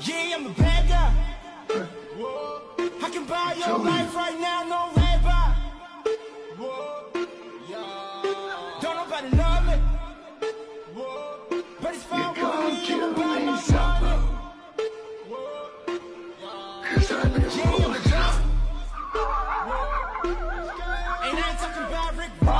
Yeah, I'm a bad guy. I can buy your life right now, no labor. Don't nobody love me. But it's fine with me, I'm about my something. Cause I'm in the yeah, Ain't I talking about Rick Ross?